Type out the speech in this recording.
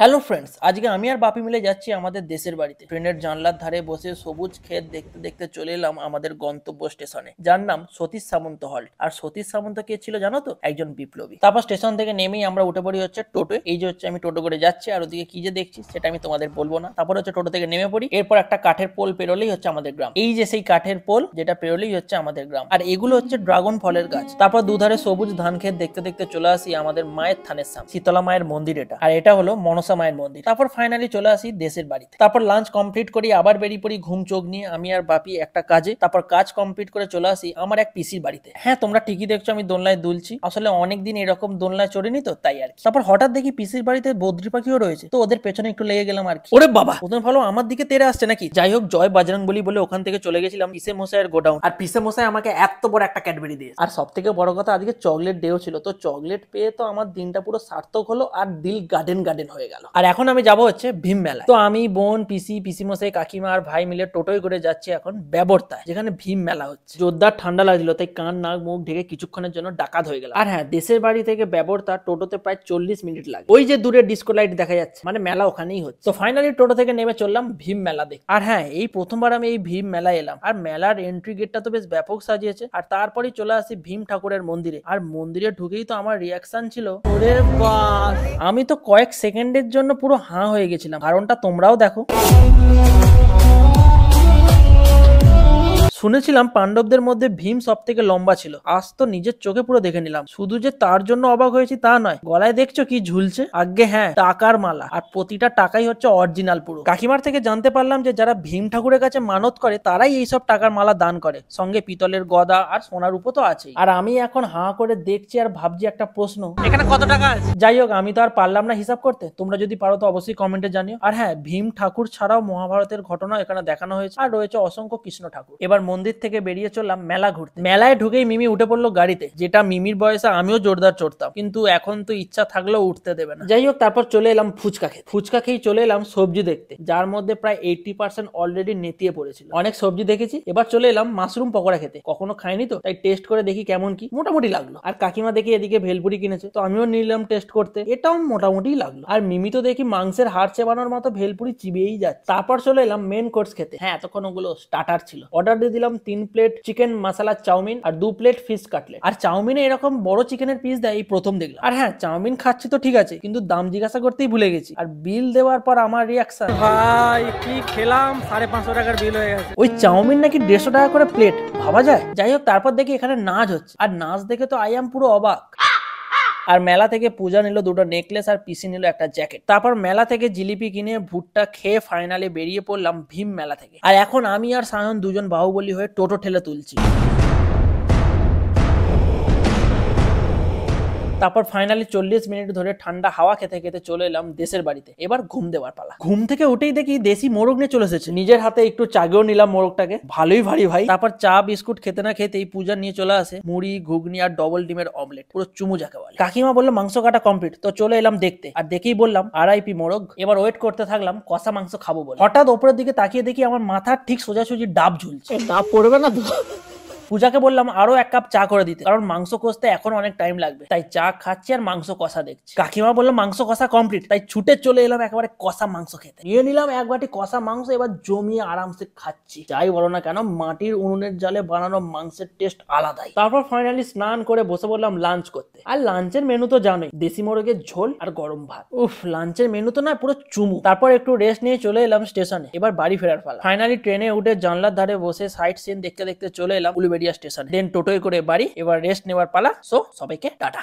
Hello friends আজকে আমি আর বাপি মিলে যাচ্ছি আমাদের দেশের বাড়িতে। ট্রেনের জানলার ধারে বসে সবুজ ক্ষেত দেখতে দেখতে চলে এলাম আমাদের গন্তব্য স্টেশনে। যার নাম সতীশ সামন্ত হল্ট আর সতীশ সামন্ত কে ছিল জানো তো? একজন বিপ্লবী। তারপর স্টেশন থেকে নেমেই আমরা উঠে পড়ি হচ্ছে টোটো এই যে হচ্ছে আমি টোটো করে যাচ্ছি, আর ওদিকে কি যে দেখছি সেটা আমি তোমাদের বলব না। তারপর হচ্ছে টোটো থেকে নেমে পড়ি। এরপর একটা কাঠের পোল পেরোলেই হচ্ছে আমাদের গ্রাম। এই যে সেই কাঠের পোল, যেটা পেরোলেই হচ্ছে আমাদের গ্রাম। আর এগুলো হচ্ছে ড্রাগন ফলের গাছ। তারপর দুধারে সবুজ ধান ক্ষেত দেখতে দেখতে চলে আসি আমাদের মায়ের থানের সামনে। শীতলা মায়ের মন্দির এটা। আর এটা হলো মনসা মায়ের মন্দির। তারপর ফাইনালি চলে আসি দেশের বাড়িতে। তারপর লাঞ্চ কমপ্লিট করি আবার বেরিয়ে পড়ি ঘুম চোখ নিয়ে আমি আর বাপি একটা কাজে। তারপর কাজ কমপ্লিট করে চলে আসি আমার এক পিসির বাড়িতে। হ্যাঁ তোমরা ঠিকই দেখছ আমি দোলনায় দুলছি। আসলে অনেকদিন এরকম দোলনায় চড়িনি তো তাই আর কি। তারপর হঠাৎ দেখি পিসির বাড়িতে বদ্রি পাখিও রয়েছে। তো ওদের পেছনে একটু লেগে গেলাম আর কি। ওরে বাবা! ওদের ভালো আমার দিকে তেরে আসছে নাকি? যাই হোক জয় বাজরং বলি বলে ওখান থেকে চলে গেছিলাম পিসে মশাইয়ের গোডাউন। আর পিসে মশাই আমাকে এত বড় একটা ক্যাডবেরি দিয়ে আর সব থেকে বড় কথা আজকে চকলেট ডেও ছিল। তো চকলেট পেয়ে তো আমার দিনটা পুরো সার্থক হলো আর দিল গার্ডেন গার্ডেন হয়ে গেল। আর এখন আমি যাব হচ্ছে ভীম মেলায়। তো আমি, বোন, পিসি পিসি মশাই কাকিমা আর ভাই মিলে টোটোয় করে যাচ্ছি এখন ব্যবর্তায়, যেখানে ভীম মেলা হচ্ছে। জোরদার ঠান্ডা লাগছিল, তাই কান, নাক, মুখ ঢেকে কিছুক্ষণের জন্য ডাকাত হয়ে গেল আর হ্যাঁ দেশের বাড়ি থেকে ব্যবর্তা টোটোতে প্রায় চল্লিশ মিনিট লাগে। ওই যে দূরে ডিস্কো লাইট দেখা যাচ্ছে মানে মেলা ওখানেই হচ্ছে। তো ফাইনালি টোটো থেকে নেমে চললাম ভীম মেলা দেখ আর হ্যাঁ এই প্রথমবার আমি এই ভীম মেলা এলাম। আর মেলার এন্ট্রি গেটটা তো বেশ ব্যাপক সাজিয়েছে। আর তারপরেই চলে আসি ভীম ঠাকুরের মন্দিরে। আর মন্দিরে ঢুকেই তো আমার রিয়াকশন ছিল আমি তো কয়েক জন্য পুরো হাঁ হয়ে গেছিলাম। কারণটা তোমরাও দেখো। শুনেছিলাম পাণ্ডবদের মধ্যে ভীম সব থেকে লম্বা ছিল। আজ তো নিজের চোখে পুরো দেখে নিলাম। শুধু যে তার জন্য অবাক হয়েছি তা নয় গলায় দেখছ কি ঝুলছে? আগে হ্যাঁ টাকার মালা। আর প্রতিটা টাকাই হচ্ছে অরিজিনাল পুরো। কাকিমার থেকে জানতে পারলাম যে যারা ভীম ঠাকুরের কাছে মানত করে তারাই এইসব টাকার মালা দান করে। সঙ্গে পিতলের গদা আর সোনার উপর তো আছেই। আর আমি এখন হাঁ করে দেখছি আর ভাবছি একটা প্রশ্ন। এখানে কত টাকা আছে? যাই হোক আমি তো আর পারলাম না হিসাব করতে। তোমরা যদি পারো তো অবশ্যই কমেন্টে জানিও। আর হ্যাঁ ভীম ঠাকুর ছাড়াও মহাভারতের ঘটনা এখানে দেখানো হয়েছে। আর রয়েছে অসংখ্য কৃষ্ণ ঠাকুর। এবার মন্দির থেকে বেরিয়ে চললাম মেলা ঘুরতে। মেলায় ঢুকেই মিমি উঠে পড়ল গাড়িতে, যেটা মিমির বয়সে আমিও জোরদার চড়তাম, কিন্তু এখন তো ইচ্ছা থাকলেও উঠতে দেবে না। যাই হোক, তারপর চলে এলাম ফুচকা খেতে। ফুচকা খেয়ে চলে এলাম সবজি দেখতে, যার মধ্যে প্রায় এইটি পার্সেন্ট অলরেডি নেতিয়ে পড়েছিল। অনেক সবজি দেখেছি, এবার চলে এলাম মাশরুম পকোড়া খেতে। কখনো খাইনি তো, তাই টেস্ট করে দেখি কেমন কি। মোটামুটি লাগল। আর কাকিমা দেখি এদিকে ভেলপুরি কিনেছে, তো আমিও নিলাম টেস্ট করতে। এটাও মোটামুটি লাগল। আর মিমি তো দেখি মাংসের হাড় চেবানোর মতো ভেলপুরি চিবিয়েই যাচ্ছে। তারপর চলে এলাম মেন কোর্স খেতে। হ্যাঁ এতক্ষণ ওগুলো স্টার্টার ছিল। অর্ডার দিয়ে দিলাম তিন plate chicken masala chow mein আর দু প্লেট ফিশ কাটলেট আর চাউমিনে এরকম বড় চিকেনের পিস দেয় এই প্রথম দেখলাম। আর হ্যাঁ চাউমিন খাচ্ছি তো ঠিক আছে কিন্তু দাম জিজ্ঞাসা করতেই ভুলে গেছি। আর বিল দেওয়ার পর আমার রিয়াকশন ভাই কি খেলাম? সাড়ে পাঁচশো টাকার বিল হয়ে গেছে। ওই চাউমিন নাকি দেড়শো টাকা করে প্লেট ভাবা যায়? যাই হোক তারপর দেখি এখানে নাচ হচ্ছে। আর নাচ দেখে তো আই এম পুরো অবাক। আর মেলা থেকে পূজা নিল দুটো নেকলেস আর পিসি নিল একটা জ্যাকেট তারপর মেলা থেকে জিলিপি কিনে ভুট্টা খেয়ে ফাইনালে বেরিয়ে পড়লাম ভীম মেলা থেকে। আর এখন আমি আর সায়ন দুজন বাহুবলী হয়ে টোটো ঠেলে তুলছি। তারপর ফাইনালি চল্লিশ মিনিট ধরে ঠান্ডা হাওয়া খেতে খেতে চলে এলাম দেশের বাড়িতে। এবার ঘুম দেওয়ার পালা। ঘুম থেকে উঠেই দেখি দেশি মোরগ নিয়ে চলে এসেছে। নিজের হাতে একটু চাগেও নিলাম মোরগটাকে। ভালোই ভারী ভাই। তারপর চা বিস্কুট খেতে না খেতেই পূজা নিয়ে চলে আসে। মুড়ি ঘুগনি আর ডবল ডিমের অমলেট পুরো চুমু যাকে বলে। কাকিমা বলল মাংস কাটা কমপ্লিট তো চলে এলাম দেখতে। আর দেখেই বললাম আড়াইপি মোরগ। এবার ওয়েট করতে থাকলাম কষা মাংস খাব বলে। হঠাৎ ওপরের দিকে তাকিয়ে দেখি আমার মাথার ঠিক সোজাসুজি ডাব ঝুলছে। ডাব পড়বে না তো? পূজাকে বললাম আরও এক কাপ চা করে দিতে, কারণ মাংস কষতে এখন অনেক টাইম লাগবে। তাই চা খাচ্ছি আর মাংস কষা দেখছি। কাকিমা বলল, মাংস কষা কমপ্লিট তাই ছুটে চলে এলাম একেবারে কষা মাংস খেতে। নিয়ে নিলাম এক বাটি কষা মাংস, এবার জমিয়ে আরামসে খাচ্ছি। যাই বলো না কেন, মাটির উনুনের জালে বানানো মাংসের টেস্ট আলাদাই। তারপর ফাইনালি স্নান করে বসে বললাম লাঞ্চ করতে। আর লাঞ্চের মেনু তো জানোই, দেশি মোরগের ঝোল আর গরম ভাত। উফ লাঞ্চের মেনু তো না পুরো চুমু। তারপর একটু রেস্ট নিয়ে চলে এলাম স্টেশনে এবার বাড়ি ফেরার পালা। ফাইনালি ট্রেনে উঠে জানলার ধারে বসে সাইট সিন দেখতে দেখতে চলে এলাম উলুবেড়িয়া স্টেশন দেন টোটোয় করে বাড়ি এবার রেস্ট নেওয়ার পালা। সো সবাইকে টাটা।